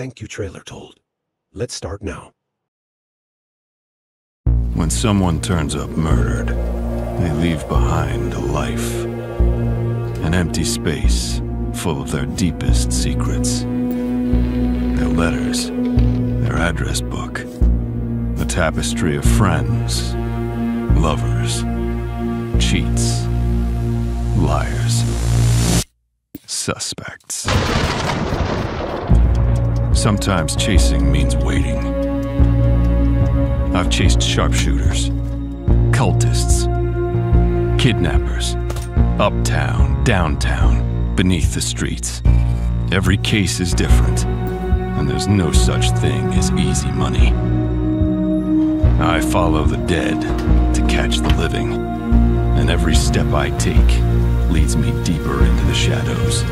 Thank you, Trailer Told. Let's start now. When someone turns up murdered, they leave behind a life. An empty space full of their deepest secrets. Their letters, their address book, the tapestry of friends, lovers, cheats, liars, suspects. Sometimes chasing means waiting. I've chased sharpshooters, cultists, kidnappers, uptown, downtown, beneath the streets. Every case is different, and there's no such thing as easy money. I follow the dead to catch the living, and every step I take leads me deeper into the shadows.